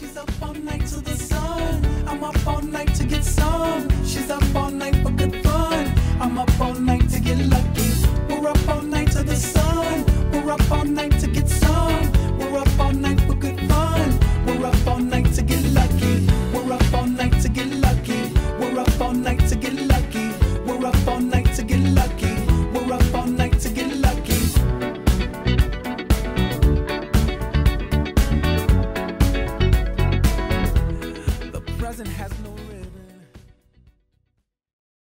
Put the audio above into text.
She's up all night to the sun. doesn't has no risk.